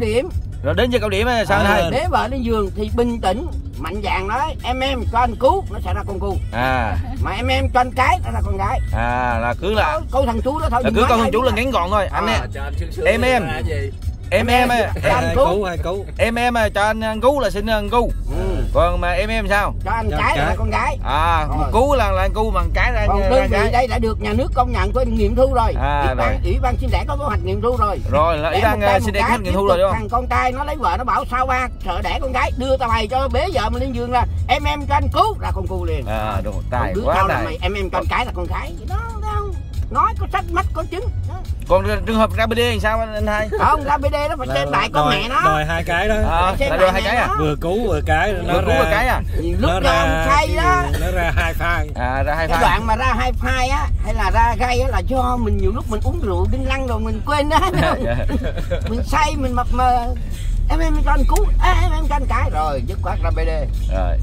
điểm rồi đến giờ cao điểm á, sao anh hai bế vợ lên giường thì bình tĩnh mạnh dạn nói em em cho anh cứu nó sẽ ra con cu à mà em em cho anh cái nó ra con gái à là cứ là câu, câu thằng chú đó thôi là cứ ai thằng chú là à. ngắn gọn thôi anh À, em anh Em, em. là gì em em à, Cho anh hai cứu cứu hai cứu em em à, cho anh cú là xin ăn cú ừ. Còn mà em em sao? Cho anh cái là ra con gái. À Rồi. một cú là là cú bằng cái ra còn ra đơn vị cái. đây đã được nhà nước công nhận có nghiệm thu rồi. À, ủy ban ủy ban sinh đẻ có kế hoạch nghiệm thu rồi. Rồi là ủy Đẻ ban à, xin để cái, khách nghiệm thu rồi đúng không? thằng con trai nó lấy vợ nó bảo sao ba sợ đẻ con gái đưa tao mày cho bế vợ mình lên giường là em em cho anh cứu. Ra con cu liền. À đúng tài quá là này. em em cho anh cái là con gái. Đó, đó. Nói có sách mắt có chứng. Đó. còn trường hợp ra BD thì sao anh, anh hai? Không ra bd nó phải xem lại con đòi- mẹ nó. đòi hai cái đó. À, lại đưa hai cái à? vừa cứu vừa cái nó vừa cú ra một cái à? lúc nó ra say đó. nó ra hai phai. À ra hai cái pha đoạn mà ra hai phai á hay là ra gây á là do mình nhiều lúc mình uống rượu đinh lăng rồi mình quên đó Dạ. mình say mình mập mờ. Em em cho anh cứu em em cho anh cái. Rồi dứt khoát ra bd rồi